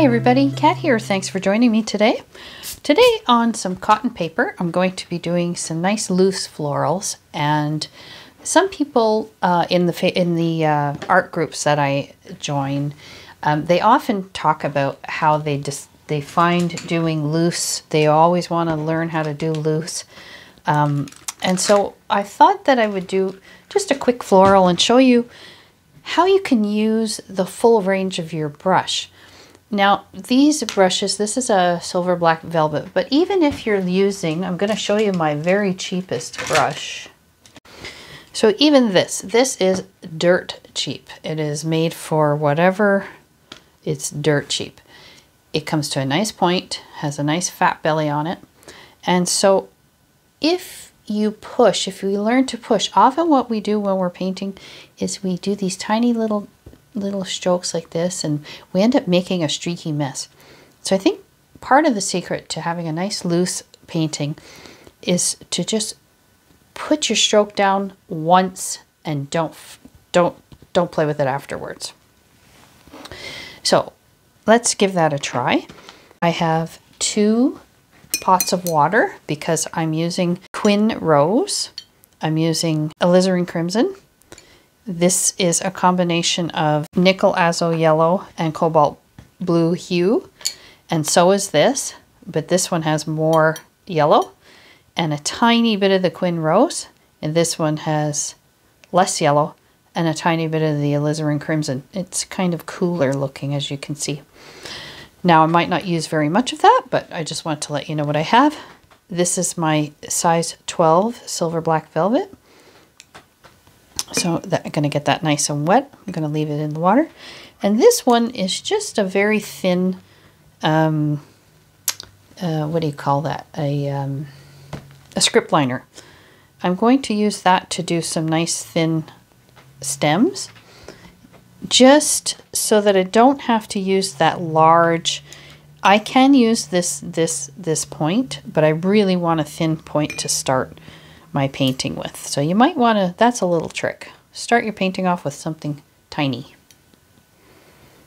Hi everybody, Kat here. Thanks for joining me today. Today on some cotton paper, I'm going to be doing some nice loose florals and some people uh, in the in the uh, art groups that I join, um, they often talk about how they just they find doing loose. They always want to learn how to do loose, um, and so I thought that I would do just a quick floral and show you how you can use the full range of your brush. Now these brushes, this is a silver black velvet, but even if you're using, I'm going to show you my very cheapest brush. So even this, this is dirt cheap. It is made for whatever, it's dirt cheap. It comes to a nice point, has a nice fat belly on it. And so if you push, if we learn to push, often what we do when we're painting is we do these tiny little little strokes like this and we end up making a streaky mess. So I think part of the secret to having a nice loose painting is to just put your stroke down once and don't don't don't play with it afterwards. So let's give that a try. I have two pots of water because I'm using Quin Rose. I'm using alizarin crimson. This is a combination of nickel azo yellow and cobalt blue hue. And so is this, but this one has more yellow and a tiny bit of the Quin Rose. And this one has less yellow and a tiny bit of the alizarin crimson. It's kind of cooler looking as you can see. Now I might not use very much of that, but I just want to let you know what I have. This is my size 12 silver black velvet. So that, I'm going to get that nice and wet. I'm going to leave it in the water. And this one is just a very thin, um, uh, what do you call that? A, um, a script liner. I'm going to use that to do some nice thin stems just so that I don't have to use that large I can use this this this point but I really want a thin point to start my painting with. So you might want to that's a little trick. Start your painting off with something tiny.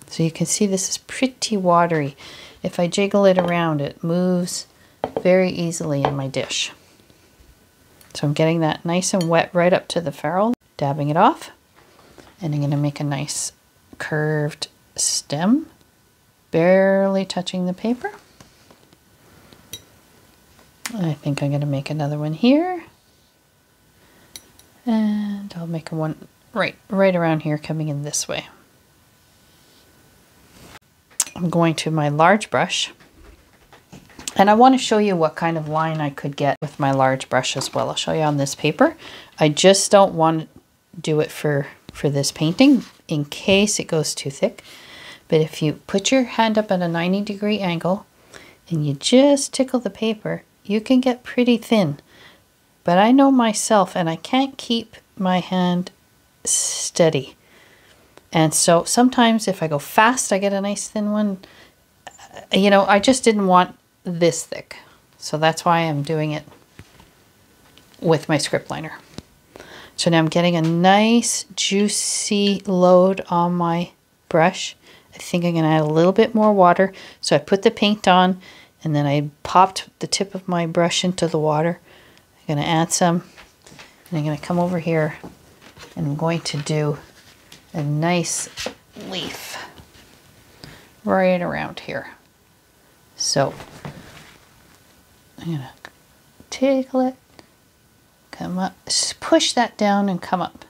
So you can see this is pretty watery. If I jiggle it around it moves very easily in my dish. So I'm getting that nice and wet right up to the ferrule dabbing it off and I'm going to make a nice curved stem, barely touching the paper. I think I'm going to make another one here. And I'll make one right, right around here coming in this way. I'm going to my large brush. And I want to show you what kind of line I could get with my large brush as well. I'll show you on this paper. I just don't want to do it for for this painting in case it goes too thick. But if you put your hand up at a 90 degree angle and you just tickle the paper, you can get pretty thin. But I know myself and I can't keep my hand steady. And so sometimes if I go fast, I get a nice thin one. Uh, you know, I just didn't want this thick. So that's why I'm doing it with my script liner. So now I'm getting a nice juicy load on my brush. I think I'm going to add a little bit more water. So I put the paint on and then I popped the tip of my brush into the water. I'm going to add some and I'm going to come over here and I'm going to do a nice leaf right around here. So I'm going to tickle it Come up, push that down and come up.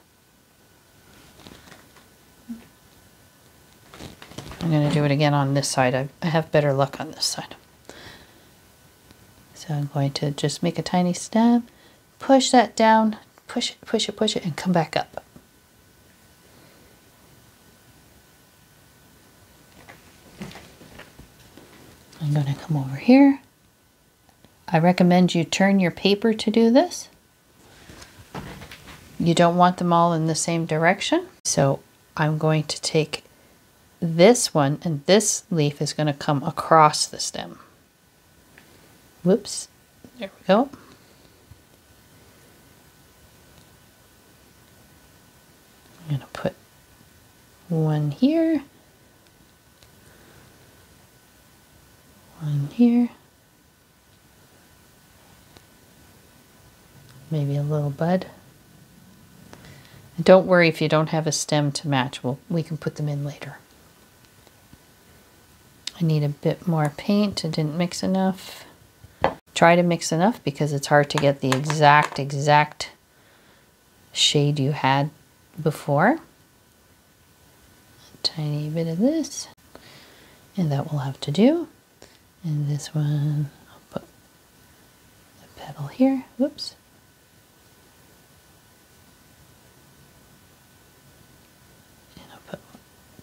I'm going to do it again on this side. I, I have better luck on this side. So I'm going to just make a tiny stem, push that down, push it, push it, push it, and come back up. I'm going to come over here. I recommend you turn your paper to do this. You don't want them all in the same direction. So I'm going to take this one and this leaf is going to come across the stem. Whoops. There we go. I'm going to put one here. One here. Maybe a little bud. And don't worry if you don't have a stem to match. We'll, we can put them in later. I need a bit more paint. I didn't mix enough. Try to mix enough because it's hard to get the exact, exact shade you had before. A tiny bit of this. And that will have to do. And this one, I'll put the petal here. Whoops. And I'll put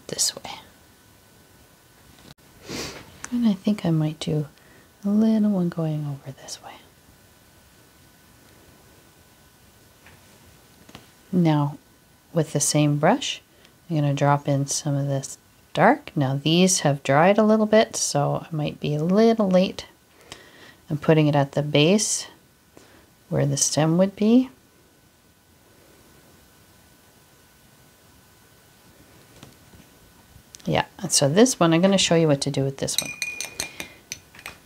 this way. And I think I might do a little one going over this way. Now, with the same brush, I'm going to drop in some of this dark. Now these have dried a little bit, so I might be a little late. I'm putting it at the base where the stem would be. Yeah, so this one, I'm going to show you what to do with this one.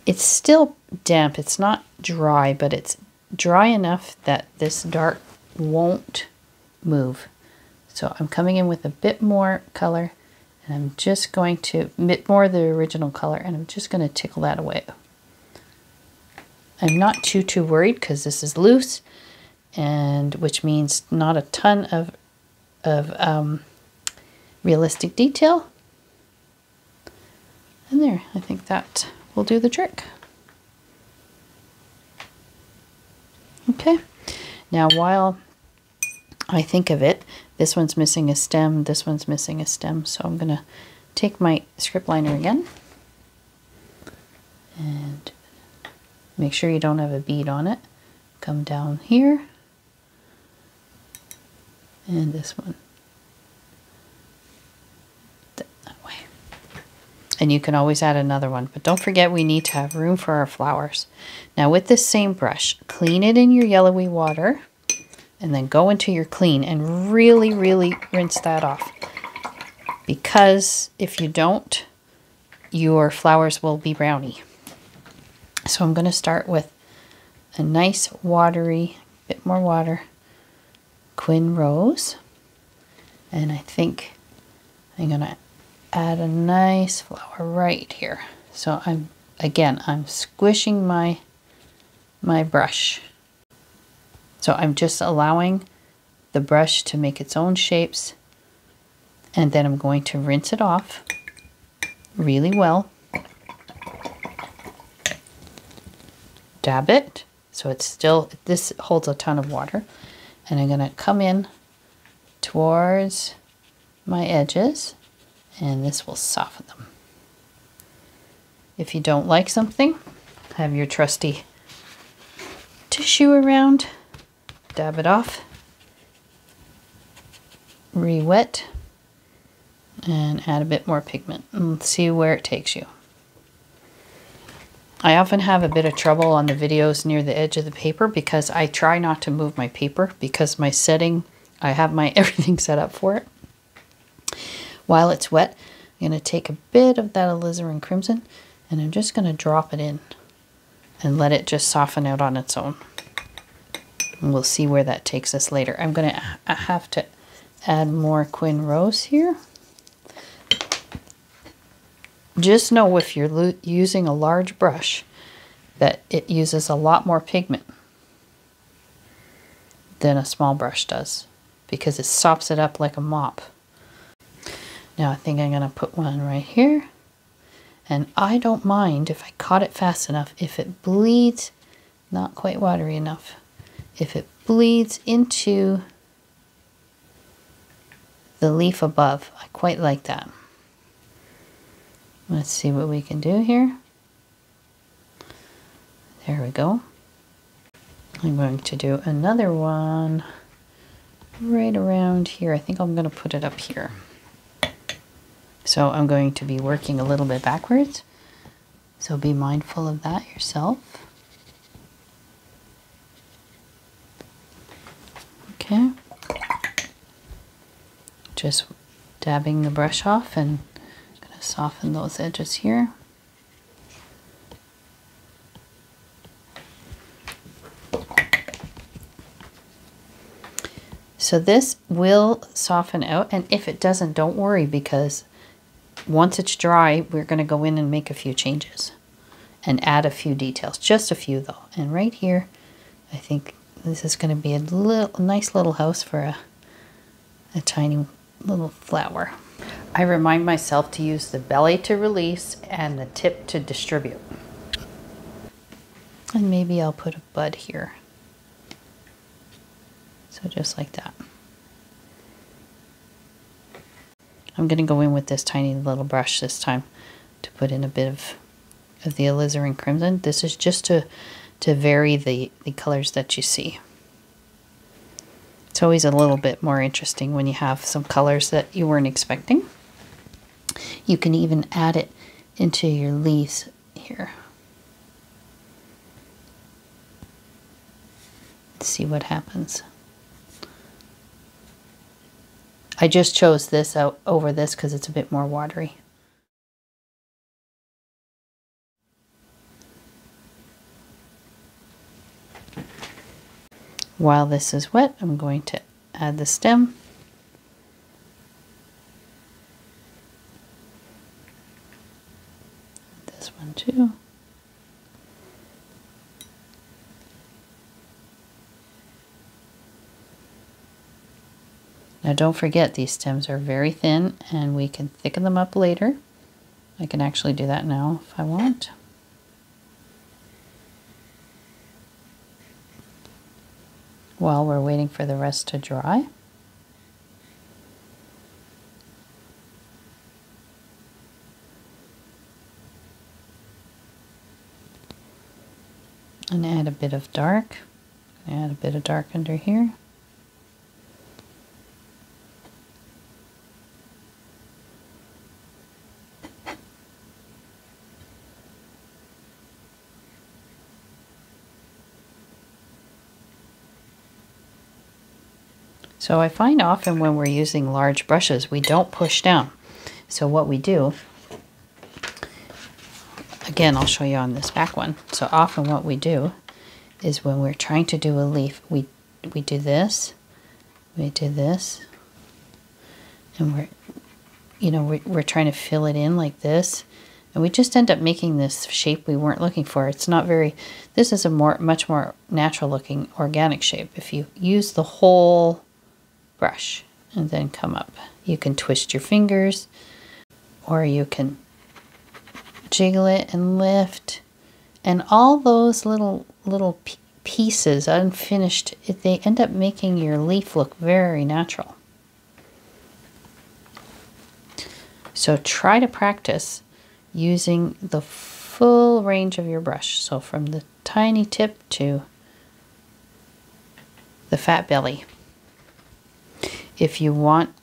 It's still damp. It's not dry, but it's dry enough that this dark won't move. So I'm coming in with a bit more color and I'm just going to, bit more of the original color, and I'm just going to tickle that away. I'm not too, too worried because this is loose, and which means not a ton of, of um, realistic detail. And there, I think that will do the trick. Okay, now while I think of it, this one's missing a stem, this one's missing a stem, so I'm going to take my script liner again and make sure you don't have a bead on it. Come down here and this one that way. And you can always add another one, but don't forget we need to have room for our flowers. Now with this same brush, clean it in your yellowy water and then go into your clean and really, really rinse that off. Because if you don't, your flowers will be browny. So I'm going to start with a nice watery, bit more water, Quin Rose. And I think I'm going to add a nice flower right here. So I'm, again, I'm squishing my, my brush. So I'm just allowing the brush to make its own shapes. And then I'm going to rinse it off really well. Dab it. So it's still, this holds a ton of water. And I'm going to come in towards my edges and this will soften them. If you don't like something, have your trusty tissue around dab it off, re-wet, and add a bit more pigment and see where it takes you. I often have a bit of trouble on the videos near the edge of the paper because I try not to move my paper because my setting, I have my everything set up for it. While it's wet, I'm going to take a bit of that alizarin crimson and I'm just going to drop it in and let it just soften out on its own. And we'll see where that takes us later. I'm going to have to add more Quin Rose here. Just know if you're using a large brush that it uses a lot more pigment than a small brush does because it sops it up like a mop. Now I think I'm going to put one right here. And I don't mind if I caught it fast enough, if it bleeds not quite watery enough if it bleeds into the leaf above. I quite like that. Let's see what we can do here. There we go. I'm going to do another one right around here. I think I'm going to put it up here. So I'm going to be working a little bit backwards. So be mindful of that yourself. Okay. Just dabbing the brush off and going to soften those edges here. So this will soften out and if it doesn't, don't worry because once it's dry, we're going to go in and make a few changes and add a few details, just a few though. And right here, I think this is going to be a little nice little house for a, a tiny little flower. I remind myself to use the belly to release and the tip to distribute. And maybe I'll put a bud here. So just like that. I'm going to go in with this tiny little brush this time to put in a bit of, of the alizarin crimson. This is just to, to vary the, the colors that you see. It's always a little bit more interesting when you have some colors that you weren't expecting. You can even add it into your leaves here. See what happens. I just chose this out over this because it's a bit more watery. While this is wet, I'm going to add the stem. This one too. Now don't forget these stems are very thin and we can thicken them up later. I can actually do that now if I want. While we're waiting for the rest to dry. And add a bit of dark. Add a bit of dark under here. So I find often when we're using large brushes, we don't push down. So what we do, again, I'll show you on this back one. So often what we do is when we're trying to do a leaf, we, we do this, we do this, and we're, you know, we're, we're trying to fill it in like this. And we just end up making this shape we weren't looking for. It's not very, this is a more, much more natural looking organic shape. If you use the whole brush and then come up. You can twist your fingers or you can jiggle it and lift. And all those little little pieces unfinished they end up making your leaf look very natural. So try to practice using the full range of your brush. So from the tiny tip to the fat belly if you want,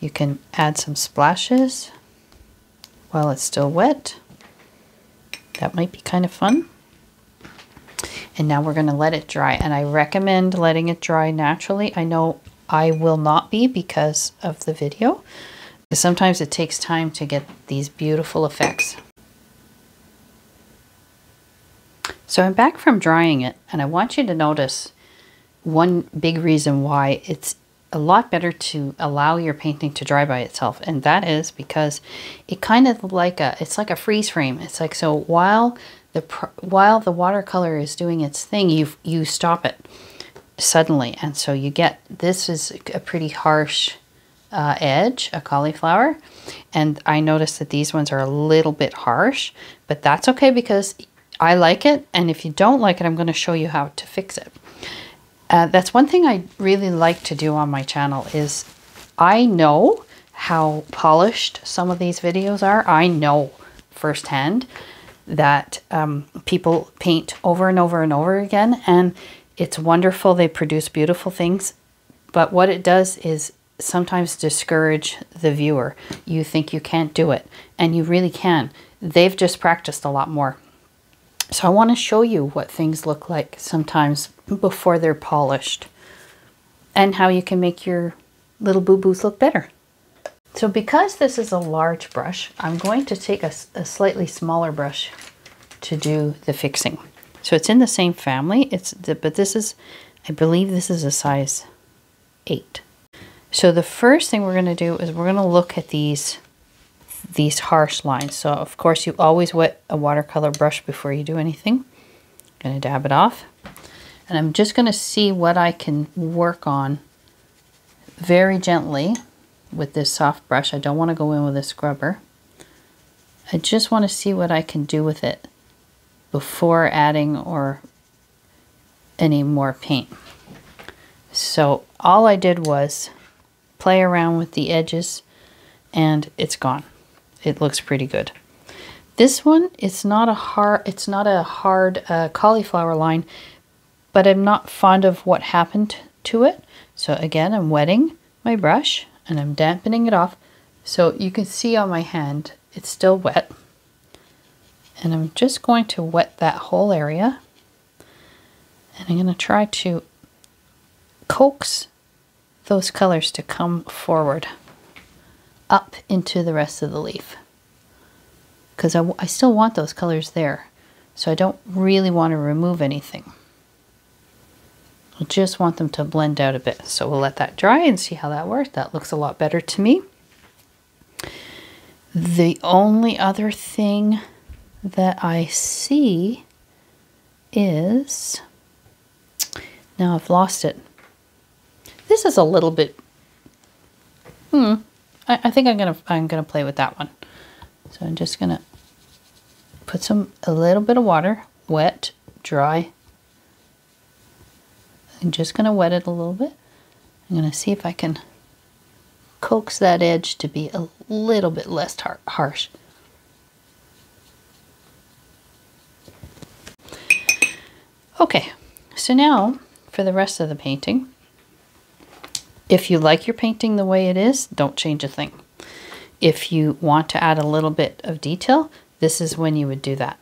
you can add some splashes while it's still wet. That might be kind of fun. And now we're going to let it dry. And I recommend letting it dry naturally. I know I will not be because of the video. Sometimes it takes time to get these beautiful effects. So I'm back from drying it and I want you to notice one big reason why it's a lot better to allow your painting to dry by itself. And that is because it kind of like a it's like a freeze frame. It's like so while the while the watercolor is doing its thing you you stop it suddenly. And so you get this is a pretty harsh uh, edge a cauliflower. And I noticed that these ones are a little bit harsh but that's okay because I like it. And if you don't like it I'm going to show you how to fix it uh, that's one thing I really like to do on my channel is I know how polished some of these videos are. I know firsthand that um, people paint over and over and over again and it's wonderful. They produce beautiful things. But what it does is sometimes discourage the viewer. You think you can't do it and you really can. They've just practiced a lot more. So I want to show you what things look like sometimes before they're polished and how you can make your little boo-boos look better. So because this is a large brush, I'm going to take a, a, slightly smaller brush to do the fixing. So it's in the same family, It's the, but this is, I believe this is a size eight. So the first thing we're going to do is we're going to look at these these harsh lines. So of course you always wet a watercolor brush before you do anything. I'm Going to dab it off. And I'm just going to see what I can work on very gently with this soft brush. I don't want to go in with a scrubber. I just want to see what I can do with it before adding or any more paint. So all I did was play around with the edges and it's gone. It looks pretty good. This one, it's not a hard, it's not a hard uh, cauliflower line, but I'm not fond of what happened to it. So again, I'm wetting my brush and I'm dampening it off. So you can see on my hand, it's still wet. And I'm just going to wet that whole area. And I'm going to try to coax those colors to come forward up into the rest of the leaf. Because I, I still want those colors there. So I don't really want to remove anything. I just want them to blend out a bit. So we'll let that dry and see how that works. That looks a lot better to me. The only other thing that I see is, now I've lost it. This is a little bit, hmm, I, I think I'm gonna, I'm gonna play with that one. So I'm just gonna put some, a little bit of water, wet, dry, I'm just to wet it a little bit. I'm to see if I can coax that edge to be a little bit less har harsh. Okay, so now for the rest of the painting. If you like your painting the way it is, don't change a thing. If you want to add a little bit of detail, this is when you would do that.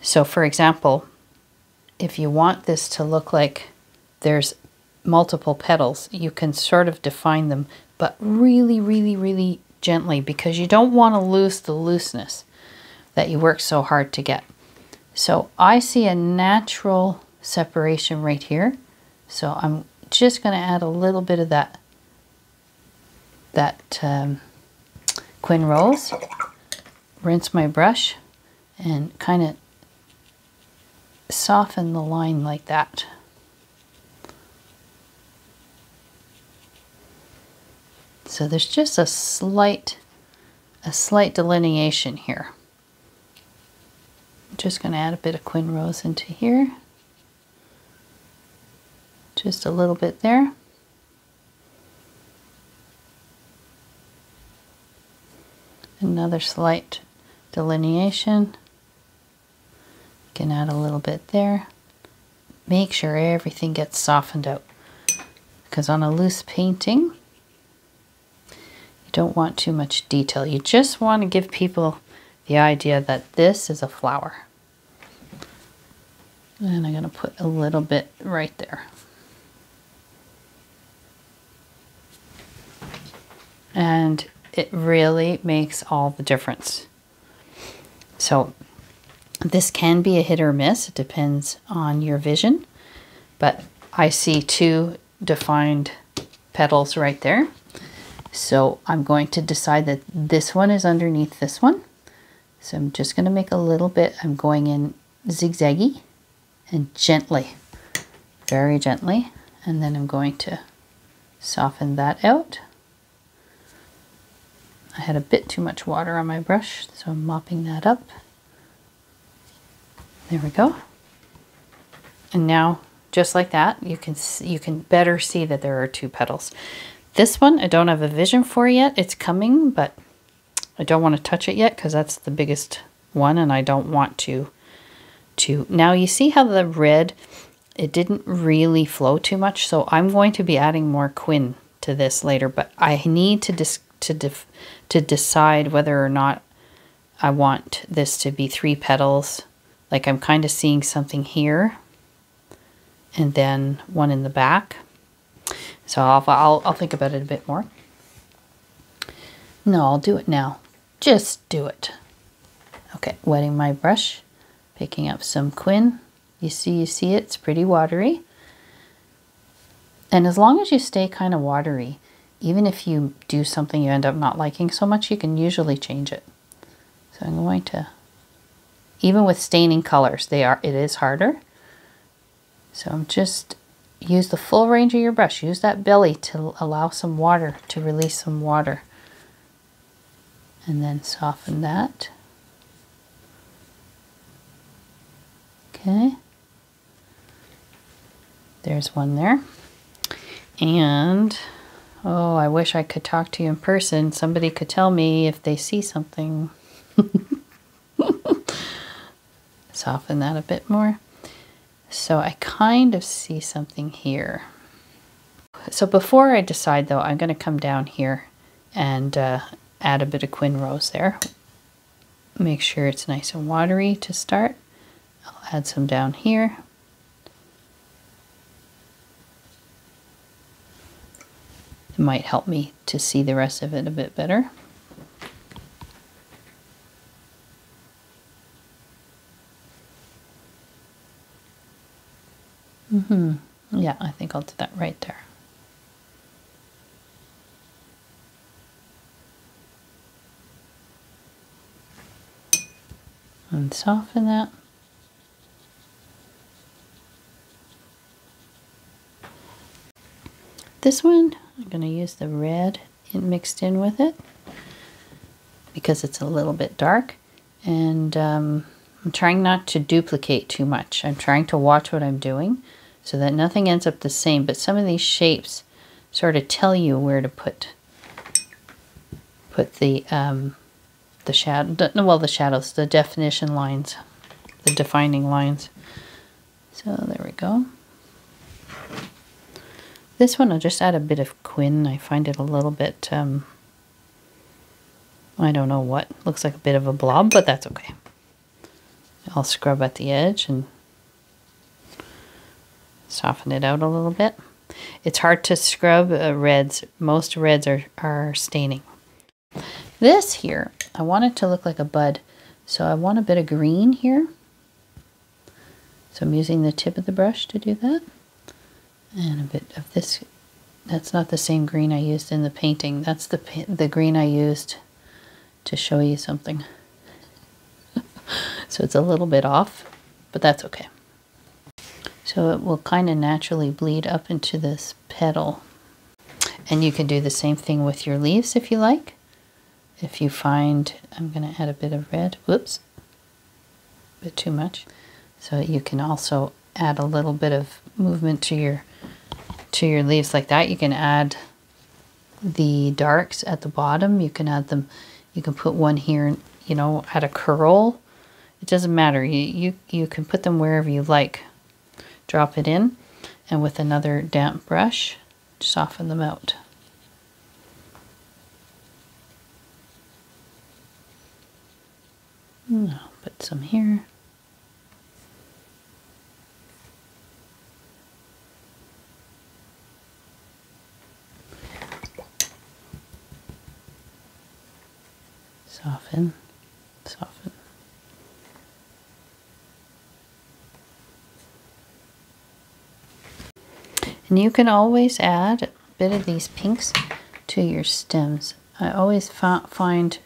So for example, if you want this to look like there's multiple petals, you can sort of define them, but really, really, really gently because you don't want to lose the looseness that you work so hard to get. So I see a natural separation right here. So I'm just going to add a little bit of that, that um, Quin Rose, rinse my brush and kind of soften the line like that. So there's just a slight, a slight delineation here. I'm just going to add a bit of Quin Rose into here. Just a little bit there. Another slight delineation. You can add a little bit there. Make sure everything gets softened out. Because on a loose painting, you don't want too much detail. You just want to give people the idea that this is a flower. And I'm going to put a little bit right there. And it really makes all the difference. So this can be a hit or miss. It depends on your vision. But I see two defined petals right there. So I'm going to decide that this one is underneath this one. So I'm just going to make a little bit. I'm going in zigzaggy and gently, very gently. And then I'm going to soften that out. I had a bit too much water on my brush, so I'm mopping that up. There we go. And now, just like that, you can you can better see that there are two petals. This one I don't have a vision for yet. It's coming, but I don't want to touch it yet because that's the biggest one and I don't want to. to. Now you see how the red, it didn't really flow too much. So I'm going to be adding more quin to this later, but I need to, dis to, to decide whether or not I want this to be three petals. Like I'm kind of seeing something here and then one in the back. So I'll, I'll, I'll think about it a bit more. No, I'll do it now. Just do it. Okay, wetting my brush, picking up some quin. You see, you see it, it's pretty watery. And as long as you stay kind of watery, even if you do something you end up not liking so much, you can usually change it. So I'm going to, even with staining colors, they are it is harder. So I'm just use the full range of your brush. Use that belly to allow some water, to release some water. And then soften that. Okay. There's one there. And, oh, I wish I could talk to you in person. Somebody could tell me if they see something. Soften that a bit more. So I kind of see something here. So before I decide though, I'm going to come down here and uh, add a bit of Quin Rose there. Make sure it's nice and watery to start. I'll add some down here. Might help me to see the rest of it a bit better. Mm-hmm. Yeah, I think I'll do that right there. And soften that. This one, I'm going to use the red mixed in with it because it's a little bit dark. And um, I'm trying not to duplicate too much. I'm trying to watch what I'm doing so that nothing ends up the same. But some of these shapes sort of tell you where to put put the um, the shadow, well, the shadows, the definition lines, the defining lines. So there we go. This one, I'll just add a bit of Quin. I find it a little bit, um, I don't know what. Looks like a bit of a blob, but that's okay. I'll scrub at the edge and soften it out a little bit. It's hard to scrub uh, reds. Most reds are, are staining. This here, I want it to look like a bud. So I want a bit of green here. So I'm using the tip of the brush to do that and a bit of this. That's not the same green I used in the painting. That's the, the green I used to show you something. so it's a little bit off, but that's okay. So it will kind of naturally bleed up into this petal. And you can do the same thing with your leaves if you like. If you find, I'm going to add a bit of red, whoops, a bit too much. So you can also add a little bit of movement to your to your leaves like that. You can add the darks at the bottom. You can add them, you can put one here, you know, at a curl. It doesn't matter. You, you, you can put them wherever you like. Drop it in and with another damp brush, soften them out. Hmm, I'll put some here. Soften, soften. And you can always add a bit of these pinks to your stems. I always find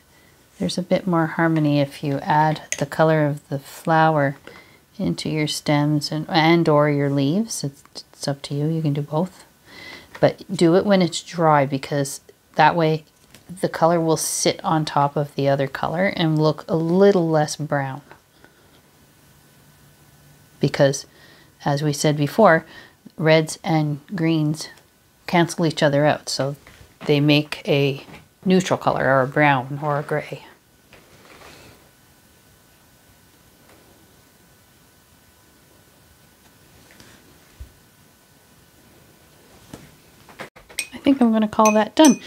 there's a bit more harmony if you add the color of the flower into your stems and, and or your leaves. It's, it's up to you. You can do both. But do it when it's dry because that way the color will sit on top of the other color and look a little less brown. Because, as we said before, reds and greens cancel each other out. So they make a neutral color or a brown or a gray. I think I'm going to call that done.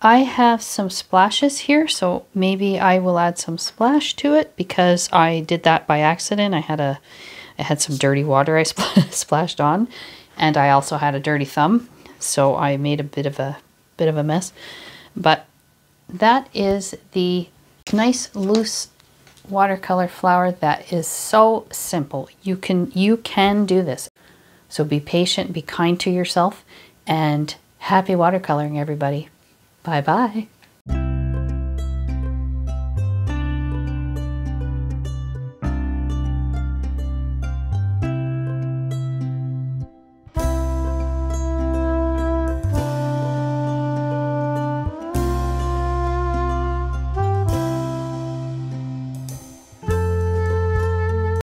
I have some splashes here, so maybe I will add some splash to it because I did that by accident. I had a, I had some dirty water I splashed on, and I also had a dirty thumb, so I made a bit of a bit of a mess. But that is the nice loose watercolor flower that is so simple. You can you can do this. So be patient, be kind to yourself, And happy watercoloring, everybody. Bye bye.